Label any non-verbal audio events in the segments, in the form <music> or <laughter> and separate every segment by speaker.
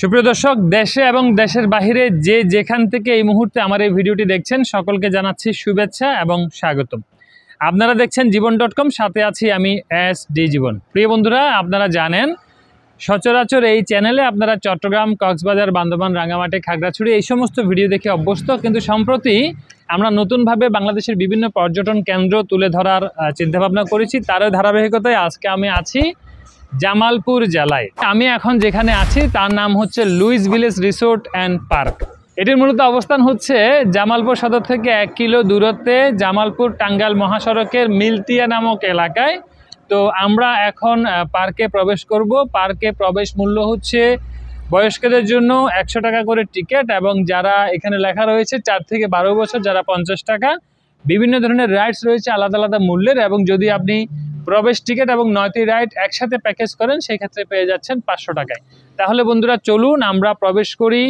Speaker 1: সুপ্রিয় দর্শক, দেশে এবং দেশের বাহিরে যে যেখান থেকে এই মুহূর্তে আমার এই ভিডিওটি দেখছেন, সকলকে জানাচ্ছি শুভেচ্ছা এবং স্বাগতম। আপনারা দেখছেন জীবন ডট কম, সাথে আছি আমি এস ডি জীবন। প্রিয় বন্ধুরা, আপনারা জানেন সচরাচর এই চ্যানেলে আপনারা চট্টগ্রাম, কক্সবাজার, বান্দরবান রাঙামাটি খাগড়াছড়ি এই সমস্ত ভিডিও দেখে অভ্যস্ত। কিন্তু সম্প্রতি আমরা নতুনভাবে বাংলাদেশের বিভিন্ন পর্যটন কেন্দ্র তুলে ধরার চিন্তাভাবনা করেছি। তারও ধারাবাহিকতায় আজকে আমি আছি জামালপুর জেলায়। আমি এখন যেখানে আছি, তার নাম হচ্ছে Lewis Village Resort and Park. এটির মূলত অবস্থান হচ্ছে জামালপুর সদর থেকে এক কিলো দূরত্বে জামালপুর টাঙ্গাইল মহাসড়কের মিলতিয়া নামক এলাকায়। তো আমরা এখন পার্কে প্রবেশ করব। পার্কে প্রবেশ মূল্য হচ্ছে বয়স্কদের জন্য একশো টাকা করে টিকিট এবং যারা এখানে লেখা রয়েছে চার থেকে বারো বছর, যারা পঞ্চাশ টাকা। বিভিন্ন ধরনের রাইডস রয়েছে আলাদা আলাদা মূল্যের এবং যদি আপনি প্রবেশ টিকিট এবং নয়টি রাইড একসাথে প্যাকেজ করেন সেই ক্ষেত্রে পেয়ে যাচ্ছেন পাঁচশো টাকায়। তাহলে বন্ধুরা, চলুন আমরা প্রবেশ করি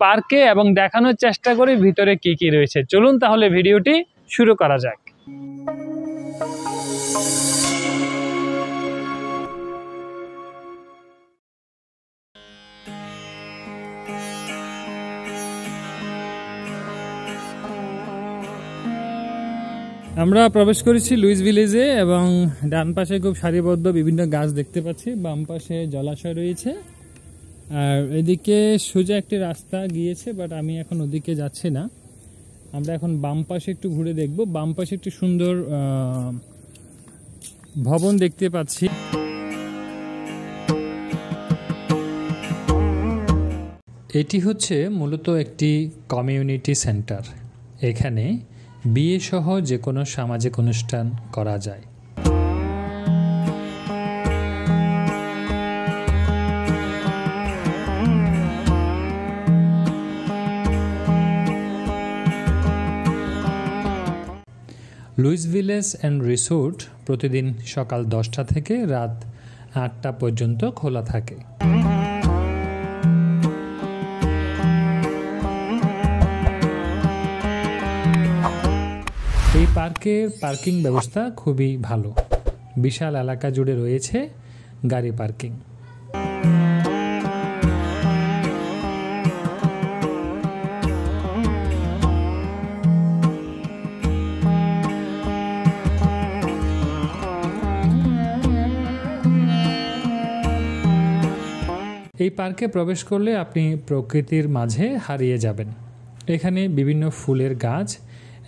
Speaker 1: পার্কে এবং দেখানোর চেষ্টা করি ভিতরে কি কি রয়েছে। চলুন তাহলে ভিডিওটি শুরু করা যাক। আমরা প্রবেশ করেছি লুইস ভিলেজে এবং ডান পাশে খুব সারিবদ্ধ বিভিন্ন গাছ দেখতে পাচ্ছি, বাম পাশে জলাশয় রয়েছে। আর এদিকে সোজা একটি রাস্তা গিয়েছে বাট আমি এখন ওদিকে যাচ্ছি না। আমরা এখন বাম পাশে একটু ঘুরে দেখব। বাম পাশে একটি সুন্দর ভবন দেখতে পাচ্ছি। এটি হচ্ছে মূলত একটি কমিউনিটি সেন্টার। এখানে বিয়ে সহ যে কোনো সামাজিক অনুষ্ঠান করা যায়। লুইস ভিলেজ অ্যান্ড রিসোর্ট প্রতিদিন সকাল দশটা থেকে রাত আটটা পর্যন্ত খোলা থাকে। পার্কের পার্কিং ব্যবস্থা খুবই ভালো। বিশাল এলাকা জুড়ে রয়েছে গাড়ি পার্কিং। এই পার্কে প্রবেশ করলে আপনি প্রকৃতির মাঝে হারিয়ে যাবেন। এখানে বিভিন্ন ফুলের গাছ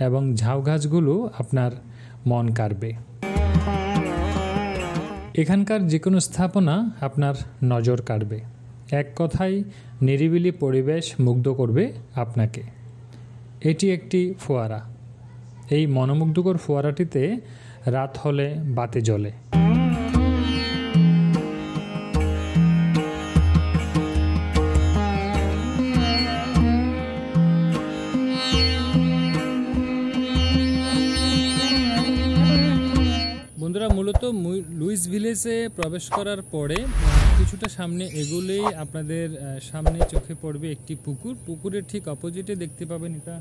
Speaker 1: এবং ঝাউ গাছগুলো আপনার মন কাড়বে। এখানকার যে কোনো স্থাপনা আপনার নজর কাড়বে। এক কথায়, নিরিবিলি পরিবেশ মুগ্ধ করবে আপনাকে। এটি একটি ফোয়ারা। এই মনোমুগ্ধকর ফোয়ারাটিতে রাত হলে বাতে জ্বলে। মুই- লুইস ভিলেজে প্রবেশ করার পরে কিছুটা সামনে এগুলেই আপনাদের সামনে চোখে পড়বে একটি পুকুর। পুকুরের ঠিক অপোজিটে দেখতে পাবেন এটা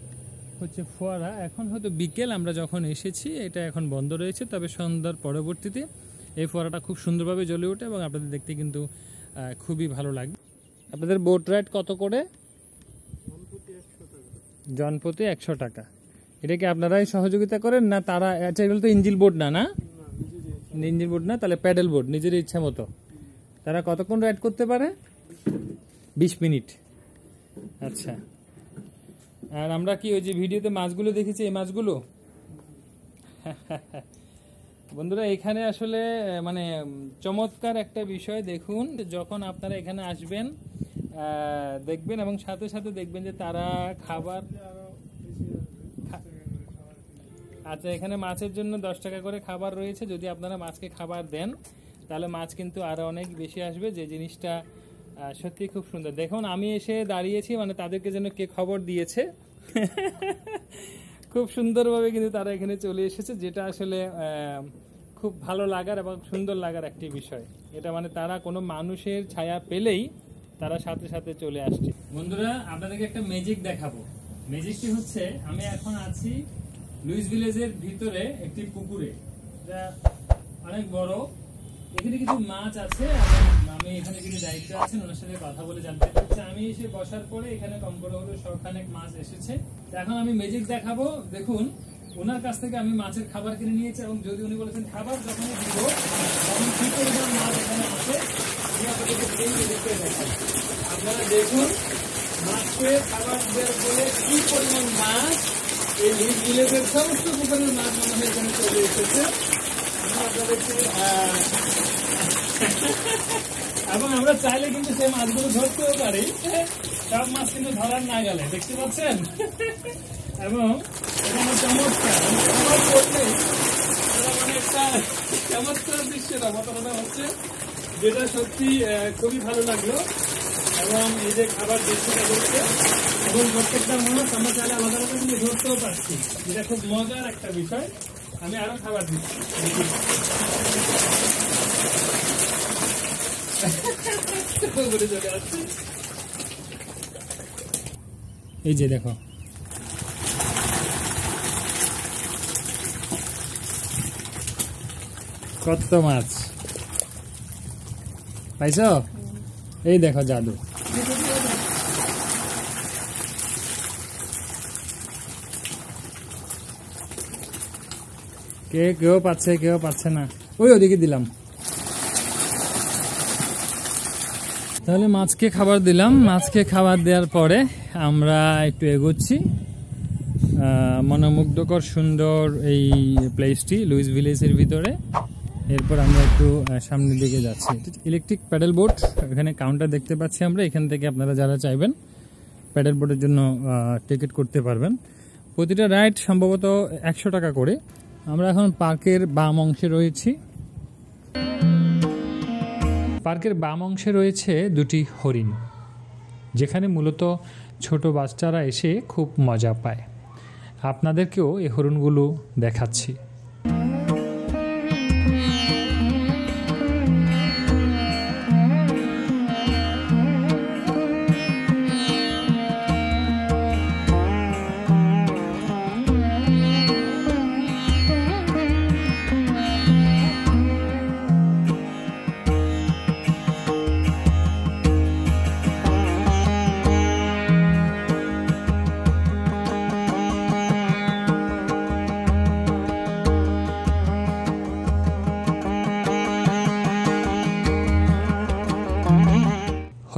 Speaker 1: হচ্ছে ফোয়ারা। এখন হয়তো বিকেল, আমরা যখন এসেছি, এটা এখন বন্ধ রয়েছে, তবে সন্ধ্যার পরবর্তীতে এই ফোয়ারাটা খুব সুন্দরভাবে জ্বলে ওঠে এবং আপনাদের দেখতে কিন্তু খুবই ভালো লাগবে আপনাদের বোট রাইড কত করে? জনপ্রতি একশো টাকা। এটা কি আপনারাই সহযোগিতা করেন? না, তারা আচ্ছা এগুলো তো ইঞ্জিল বোর্ড না না? ইঞ্জিন বোর্ড না, তাহলে প্যাডেল বোর্ড, নিজের ইচ্ছা মতো। তারা কতক্ষণ রাইড করতে পারে? বিশ মিনিট। আচ্ছা। আর আমরা কি ওই যে ভিডিওতে মাছগুলো দেখেছি, এই মাছগুলো? <laughs> বন্ধুরা, এখানে আসলে মানে চমৎকার একটা বিষয় দেখুন যখন আপনারা এখানে আসবেন দেখবেন এবং সাথে সাথে দেখবেন যে তারা খাবার আচ্ছা এখানে মাছের জন্য দশ টাকা করে খাবার রয়েছে। যদি আপনারা মাছকে খাবার দেন, তাহলে মাছ কিন্তু আরও অনেক বেশি আসবে। যে জিনিসটা সত্যি খুব সুন্দর। দেখুন, আমি এসে দাঁড়িয়েছি মানে তাদেরকে যেন কে খবর দিয়েছে। খুব সুন্দরভাবে কিন্তু তারা এখানে চলে এসেছে, যেটা আসলে খুব ভালো লাগার এবং সুন্দর লাগার একটি বিষয়। এটা মানে তারা কোনো মানুষের ছায়া পেলেই তারা সাথে সাথে চলে আসছে। বন্ধুরা, আপনাদেরকে একটা ম্যাজিক দেখাবো। ম্যাজিকটি হচ্ছে, আমি এখন আছি লুইস ভিলেজের ভিতরে একটি পুকুরে। অনেক বড়। এখানে কিছু মাছ আছে আমি এখানে কিছু দায়িত্ব আছেন, ওনার সাথে কথা বলে জানতে পারছি আমি এসে বসার পরে এখানে কম করে হলো শখানেক মাছ এসেছে। এখন আমি ম্যাজিক দেখাবো। দেখুন, ওনার কাছ থেকে আমি মাছের খাবার কিনে নিয়েছি এবং যদি উনি বলেছেন খাবার যখনই দিব, তখন কি পরিমাণ মাছ এখানে আছে আপনারা দেখুন মাছকে খাবার দেওয়ার ফলে কি পরিমাণ মাছ এই ভিলেজের সমস্ত পুকুরের মাছ মনে হয় এখানে চলে এসেছে। এবং আমরা চাইলে কিন্তু সেই মাছগুলো ধরতেও পারি। সব মাছ কিন্তু ধরার না গেলে দেখতে পাচ্ছেন? এবং এখানে চমৎকার আমি খাবার করলে মানে একটা চমৎকার দৃশ্যের অবতারণা হচ্ছে, যেটা সত্যি খুবই ভালো লাগল। এবং এই যে খাবার দৃশ্যটা করছে এবং প্রত্যেকটা মানুষ আমরা চাইলে আলাদা আলাদা কিন্তু ধরতেও পারছি। যেটা খুব মজার একটা বিষয়। আমি আরও খাবার দিচ্ছি। এই যে দেখো। কত মাছ। পাইছ? এই দেখো জাদু। কে, কেউ পাচ্ছে কেউ পাচ্ছে না। ওই ওদিকে দিলাম। তাহলে মাছকে খাবার দিলাম। মাছকে খাবার দেওয়ার পরে আমরা একটু এগোচ্ছি। মনোমুগ্ধকর, সুন্দর এই প্লেসটি লুইস ভিলেজের ভিতরে। এরপর আমরা একটু সামনের দিকে যাচ্ছি। ইলেকট্রিক প্যাডেল বোট এখানে কাউন্টার দেখতে পাচ্ছি আমরা। এখান থেকে আপনারা যারা চাইবেন প্যাডেল বোটের জন্য টিকিট করতে পারবেন। প্রতিটা রাইড সম্ভবত একশো টাকা করে। আমরা এখন পার্কের বাম অংশে রয়েছি। পার্কের বাম অংশে রয়েছে দুটি হরিণ, যেখানে মূলত ছোট বাচ্চারা এসে খুব মজা পায়। আপনাদেরকেও এই হরিণগুলো দেখাচ্ছি।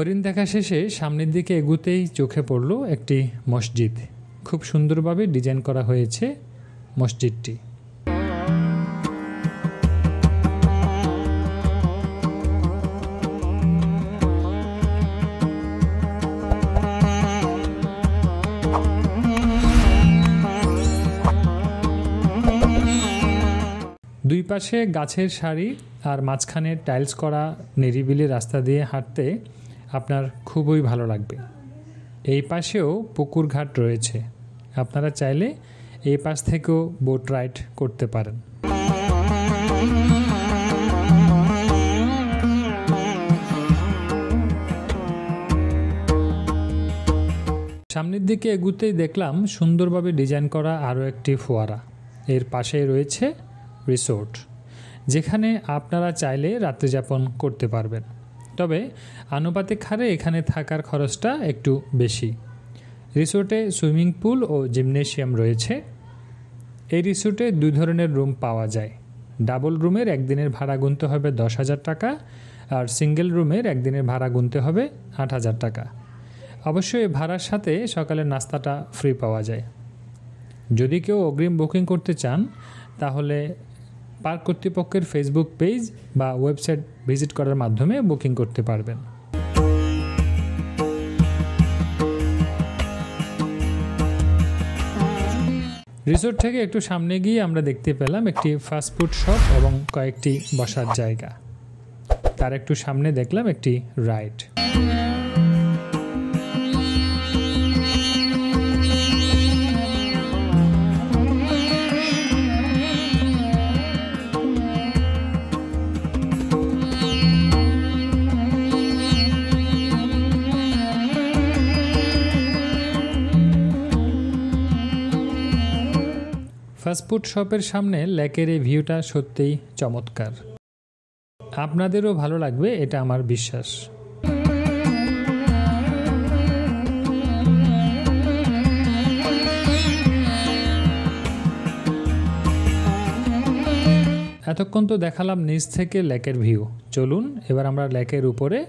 Speaker 1: হরিণ দেখা শেষে সামনের দিকে এগুতেই চোখে পড়ল একটি মসজিদ। খুব সুন্দরভাবে ডিজাইন করা হয়েছে মসজিদটি। দুই পাশে গাছের সারি আর মাঝখানে টাইলস করা নিরিবিলি রাস্তা দিয়ে হাঁটতে আপনার খুবই ভালো লাগবে। এই পাশেও পুকুর ঘাট রয়েছে। আপনারা চাইলে এই পাশ থেকেও বোট রাইড করতে পারেন। সামনের দিকে এগুতেই দেখলাম সুন্দরভাবে ডিজাইন করা আরও একটি ফোয়ারা। এর পাশেই রয়েছে রিসোর্ট, যেখানে আপনারা চাইলে রাত্রিযাপন করতে পারবেন। তবে আনুপাতিক হারে এখানে থাকার খরচটা একটু বেশি। রিসোর্টে সুইমিং পুল ও জিমনেশিয়াম রয়েছে। এই রিসোর্টে দুই ধরনের রুম পাওয়া যায়। ডাবল রুমের একদিনের ভাড়া গুনতে হবে দশ হাজার টাকা আর সিঙ্গেল রুমের একদিনের ভাড়া গুনতে হবে আট হাজার টাকা। অবশ্যই ভাড়ার সাথে সকালের নাস্তাটা ফ্রি পাওয়া যায়। যদি কেউ অগ্রিম বুকিং করতে চান, তাহলে পার্ক কর্তৃপক্ষের ফেসবুক পেজ বা ওয়েবসাইট ভিজিট করার মাধ্যমে বুকিং করতে পারবেন। রিসোর্ট থেকে একটু সামনে গিয়ে আমরা দেখতে পেলাম একটি ফাস্টফুড শপ এবং কয়েকটি বসার জায়গা। তার একটু সামনে দেখলাম একটি রাইড ফাস্টফুড শপের সামনে লেকের এই ভিউটা সত্যিই চমৎকার। আপনাদেরও ভালো লাগবে, এটা আমার বিশ্বাস। এতক্ষণ তো দেখালাম নিচ থেকে লেকের ভিউ। চলুন, এবার আমরা লেকের উপরে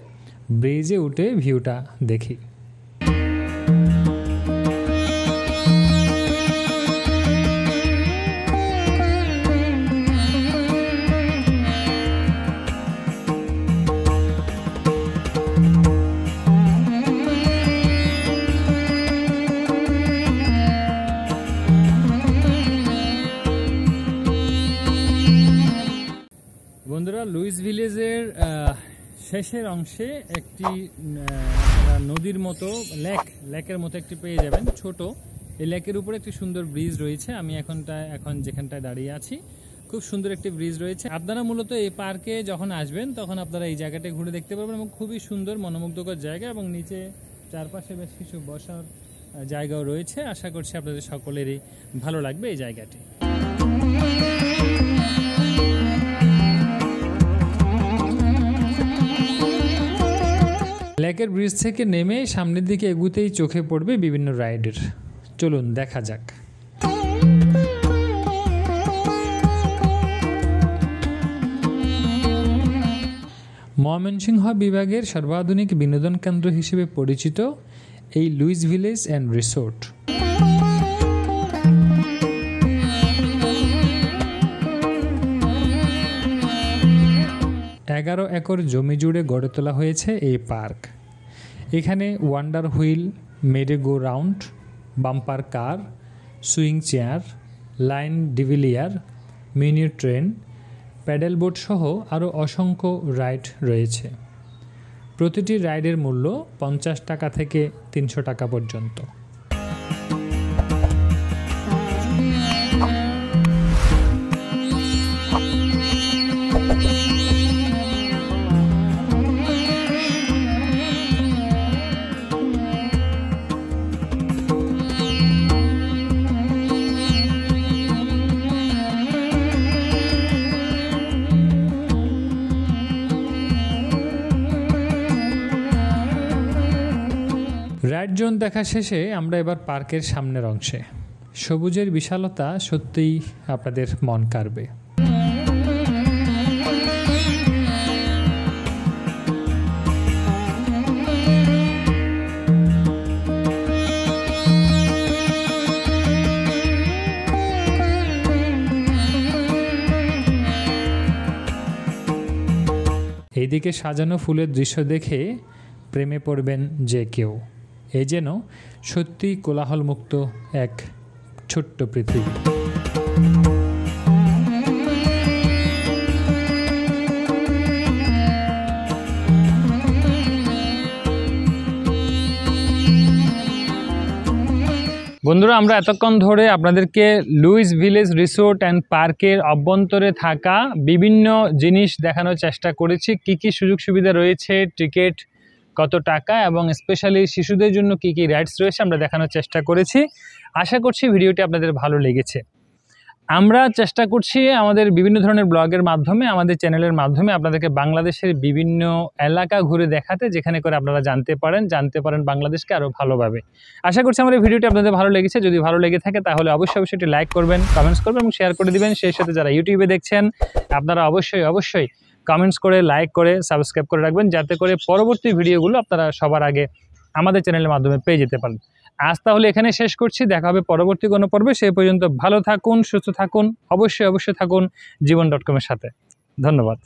Speaker 1: ব্রিজে উঠে ভিউটা দেখি। বন্ধুরা, লুইস ভিলেজের শেষের অংশে একটি নদীর মতো, লেক, লেকের মতো একটি পেয়ে যাবেন, ছোট। এই লেকের উপরে একটি সুন্দর ব্রিজ রয়েছে। আমি এখনটা, এখন যেখানটায় দাঁড়িয়ে আছি, খুব সুন্দর একটি ব্রিজ রয়েছে। আপনারা মূলত এই পার্কে যখন আসবেন, তখন আপনারা এই জায়গাটা ঘুরে দেখতে পারবেন এবং খুবই সুন্দর, মনোমুগ্ধকর জায়গা এবং নিচে চারপাশে বেশ কিছু বসার জায়গাও রয়েছে। আশা করছি আপনাদের সকলেরই ভালো লাগবে এই জায়গাটি। লেকের ব্রিজ থেকে নেমে সামনের দিকে এগুতেই চোখে পড়বে বিভিন্ন রাইডের চলুন, দেখা যাক। ময়মনসিংহ বিভাগের সর্বাধুনিক বিনোদন কেন্দ্র হিসেবে পরিচিত এই লুইস ভিলেজ অ্যান্ড রিসোর্ট। এগারো একর জমি জুড়ে গড়ে তোলা হয়েছে এই পার্ক। এখানে wonder wheel merry go round bumper car swing chair line ডিভিলিয়ার মিনি ট্রেন প্যাডেল বোট সহ আরও অসংখ্য রাইড রয়েছে। প্রতিটি রাইডের মূল্য পঞ্চাশ টাকা থেকে তিনশো টাকা পর্যন্ত। রাইড জোন দেখা শেষে আমরা এবার পার্কের সামনের অংশে। সবুজের বিশালতা সত্যিই আপনাদের মন কাড়বে। এইদিকে সাজানো ফুলের দৃশ্য দেখে প্রেমে পড়বেন যে কেউ। এ যেন সত্যি কোলাহলমুক্ত এক ছোট্ট পৃথিবী। বন্ধুরা, আমরা এতক্ষণ ধরে আপনাদেরকে লুইস ভিলেজ রিসোর্ট অ্যান্ড পার্কের অভ্যন্তরে থাকা বিভিন্ন জিনিস দেখানোর চেষ্টা করেছি। কি কি সুযোগ সুবিধা রয়েছে, টিকিট কত টাকা এবং স্পেশালি শিশুদের জন্য কি কি রাইডস রয়েছে আমরা দেখানোর চেষ্টা করেছি। আশা করছি ভিডিওটি আপনাদের ভালো লেগেছে। আমরা চেষ্টা করছি আমাদের বিভিন্ন ধরনের ব্লগের মাধ্যমে, আমাদের চ্যানেলের মাধ্যমে আপনাদেরকে বাংলাদেশের বিভিন্ন এলাকা ঘুরে দেখাতে, যেখানে করে আপনারা জানতে পারেন জানতে পারেন বাংলাদেশকে আরও ভালোভাবে। আশা করছি এই ভিডিওটি আপনাদের ভালো লেগেছে। যদি ভালো লেগে থাকে তাহলে অবশ্যই অবশ্যই এটি লাইক করবেন কমেন্টস করবেন এবং শেয়ার করে দিবেন। সেই সাথে যারা ইউটিউবে দেখছেন, আপনারা অবশ্যই অবশ্যই কমেন্টস করে লাইক করে সাবস্ক্রাইব করে রাখবেন, যাতে করে পরবর্তী ভিডিওগুলো আপনারা সবার আগে আমাদের চ্যানেলের মাধ্যমে পেয়ে যেতে পারেন। আজ তাহলে এখানে শেষ করছি, দেখা হবে পরবর্তী কোনো পর্বে সেই পর্যন্ত ভালো থাকুন, সুস্থ থাকুন, অবশ্যই অবশ্যই থাকুন জীবন ডট কমের সাথে। ধন্যবাদ।